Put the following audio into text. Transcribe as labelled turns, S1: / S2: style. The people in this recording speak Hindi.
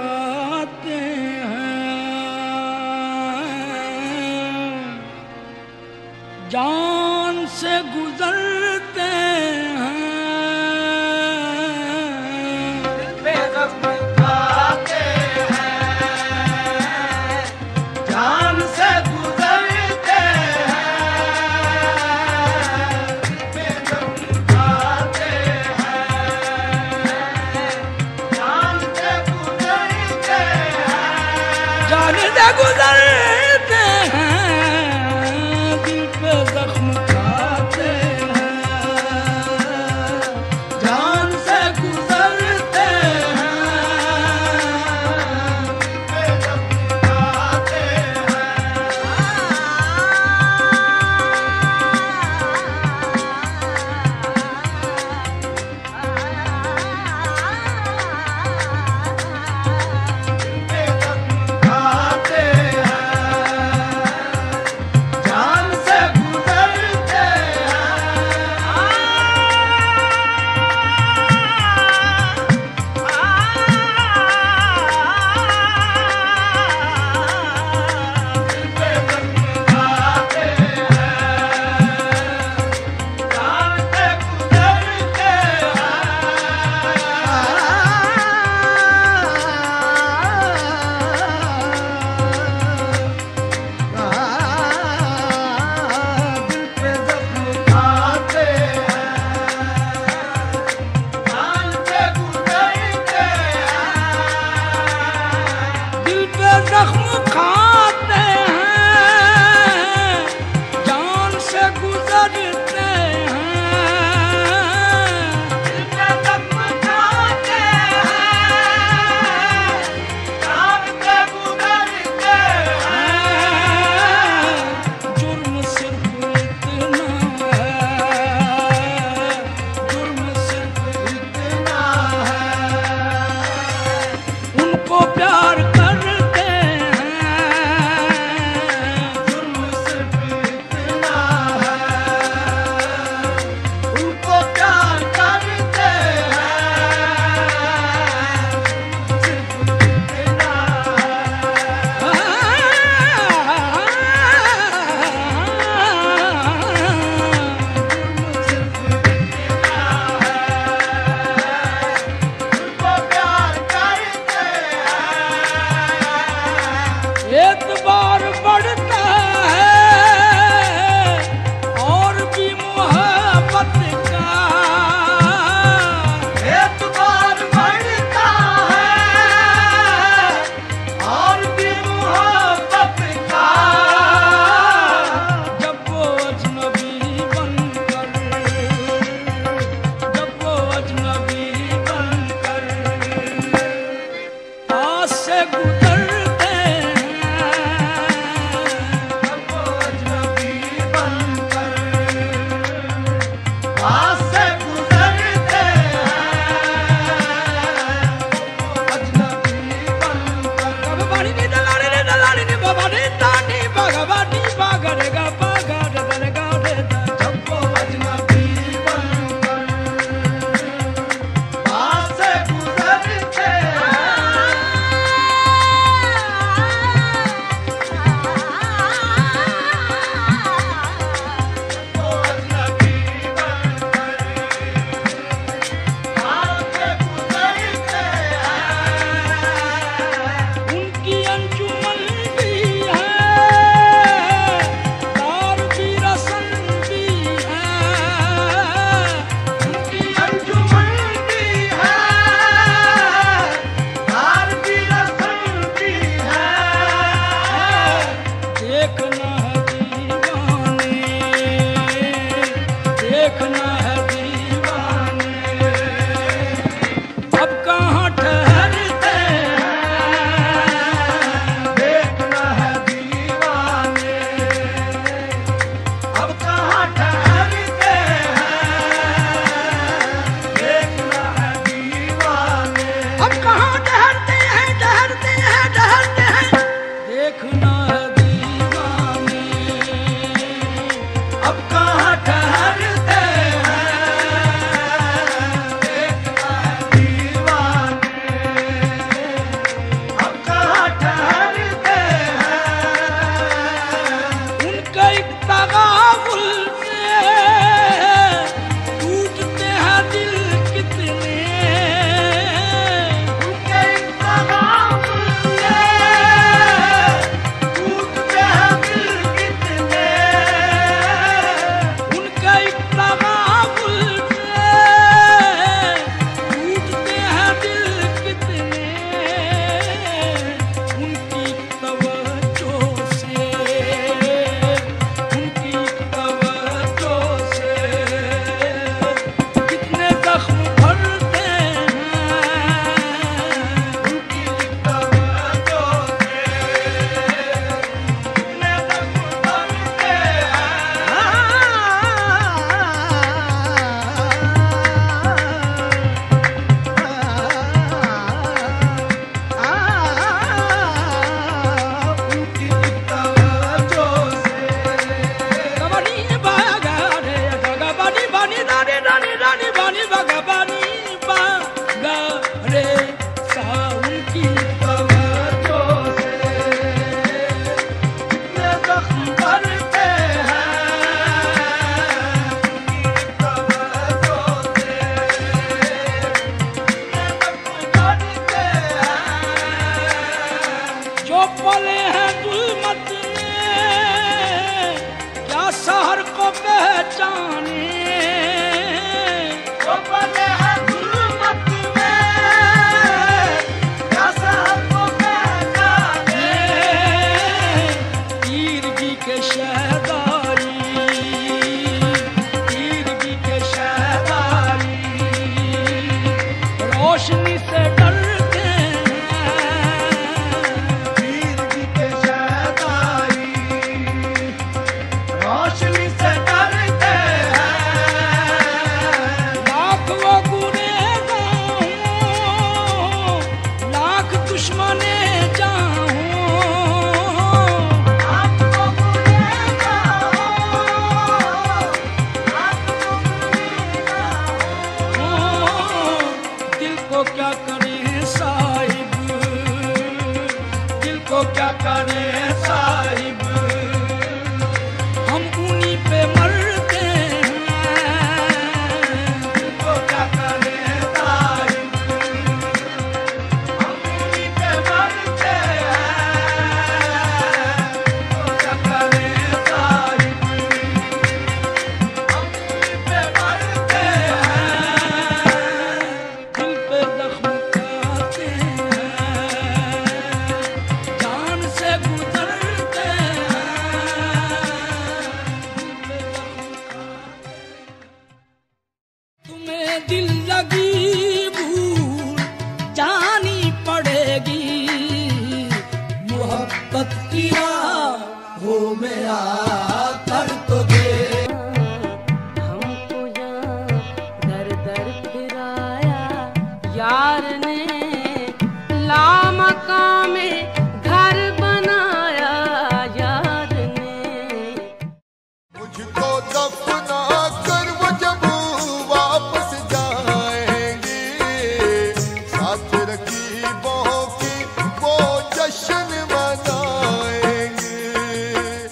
S1: खाते हैं। जान से गुजरते Dios que acaba. meia